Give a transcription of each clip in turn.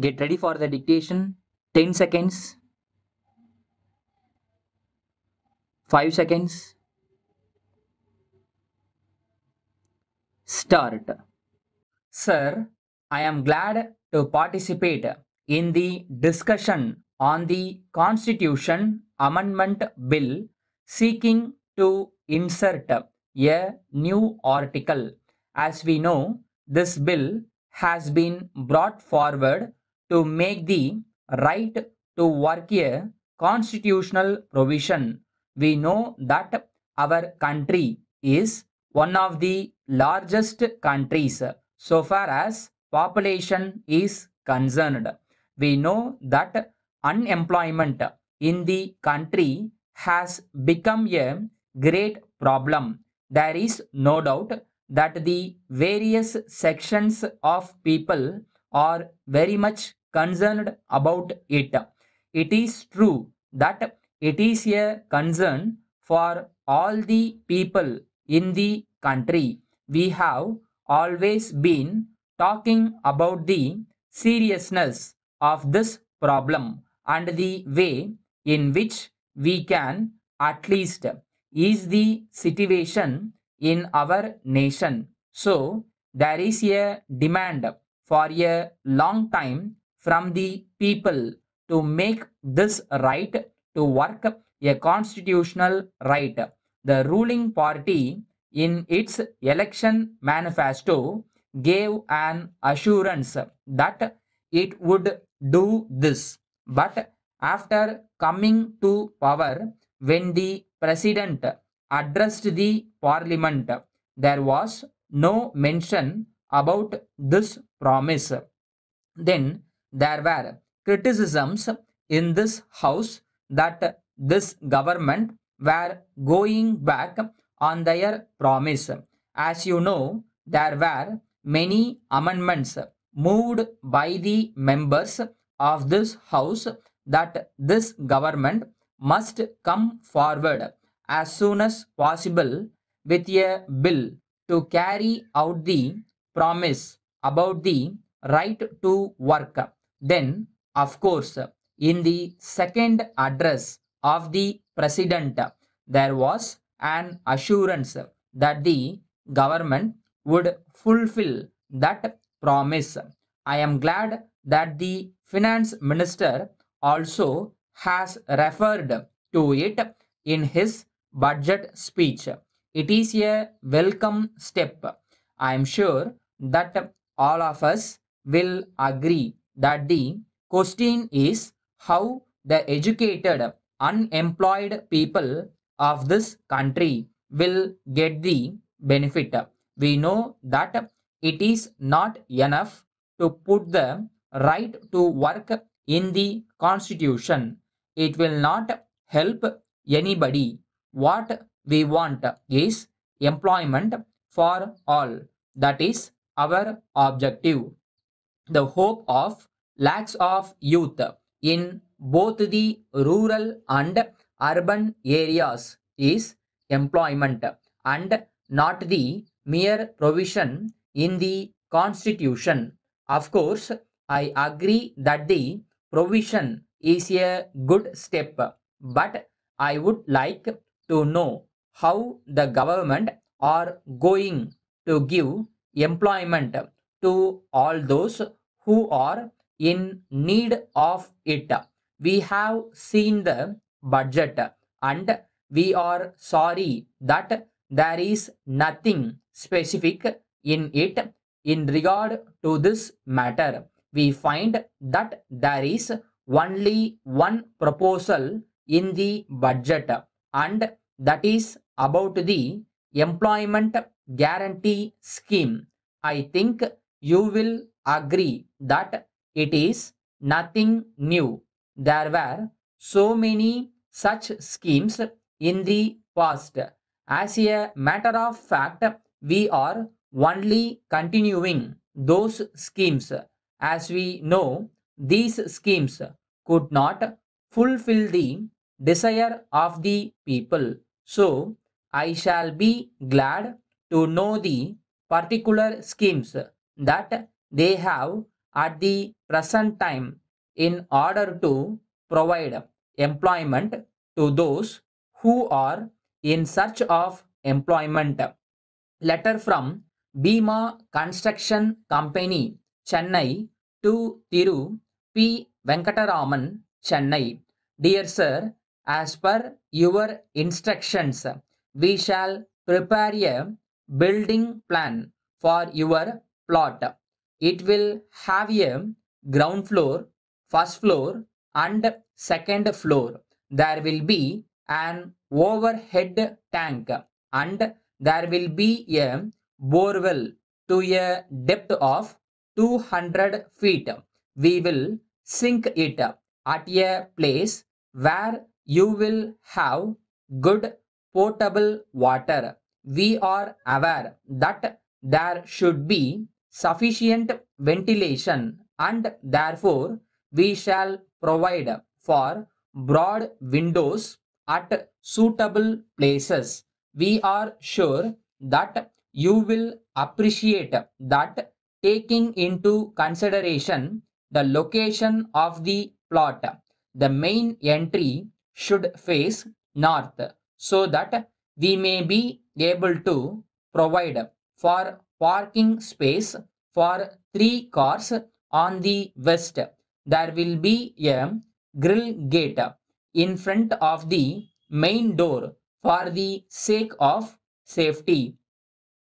Get ready for the dictation. 10 seconds. 5 seconds. Start. Sir, I am glad to participate in the discussion on the Constitution Amendment Bill seeking to insert a new article. As we know, this bill has been brought forward to make the right to work a constitutional provision. We know that our country is one of the largest countries so far as population is concerned. We know that unemployment in the country has become a great problem. There is no doubt that the various sections of people are very much concerned about it. It is true that it is a concern for all the people in the country. We have always been talking about the seriousness of this problem and the way in which we can at least ease the situation in our nation. So, there is a demand for a long time from the people to make this right to work a constitutional right. The ruling party in its election manifesto gave an assurance that it would do this. But after coming to power, when the president addressed the parliament, there was no mention about this promise. Then there were criticisms in this house that this government were going back on their promise. As you know, there were many amendments moved by the members of this house that this government must come forward as soon as possible with a bill to carry out the promise about the right to work. Then, of course, in the second address of the president, there was an assurance that the government would fulfill that promise. I am glad that the finance minister also has referred to it in his budget speech. It is a welcome step. I am sure that all of us will agree that the question is how the educated, unemployed people of this country will get the benefit. We know that it is not enough to put the right to work in the constitution. It will not help anybody. What we want is employment for all. That is our objective. The hope of lakhs of youth in both the rural and urban areas is employment and not the mere provision in the constitution. Of course, I agree that the provision is a good step, but I would like to know how the government are going to give employment to all those who are in need of it. We have seen the budget and we are sorry that there is nothing specific in it in regard to this matter. We find that there is only one proposal in the budget and that is about the employment guarantee scheme. I think you will agree that it is nothing new. There were so many such schemes in the past. As a matter of fact, we are only continuing those schemes. As we know, these schemes could not fulfill the desire of the people. So, I shall be glad to know the particular schemes that they have at the present time in order to provide employment to those who are in search of employment. Letter from Bima Construction Company, Chennai to Thiru P. Venkataraman, Chennai. Dear Sir, as per your instructions, we shall prepare a building plan for your plot. It will have a ground floor, first floor, and second floor. There will be an overhead tank and there will be a borewell to a depth of 200 feet. We will sink it at a place where you will have good potable water. We are aware that there should be sufficient ventilation and therefore we shall provide for broad windows at suitable places. We are sure that you will appreciate that taking into consideration the location of the plot, the main entry should face north so that we may be able to provide for parking space for three cars on the west. There will be a grill gate in front of the main door for the sake of safety.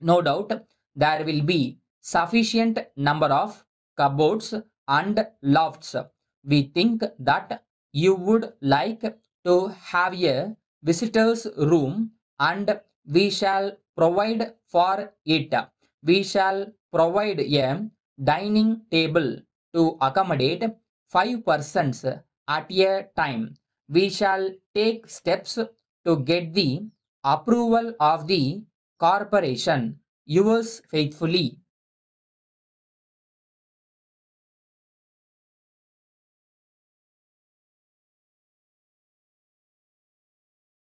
No doubt there will be sufficient number of cupboards and lofts. We think that you would like to have a visitor's room and we shall provide for it. We shall provide a dining table to accommodate five persons at a time. We shall take steps to get the approval of the corporation. Yours faithfully,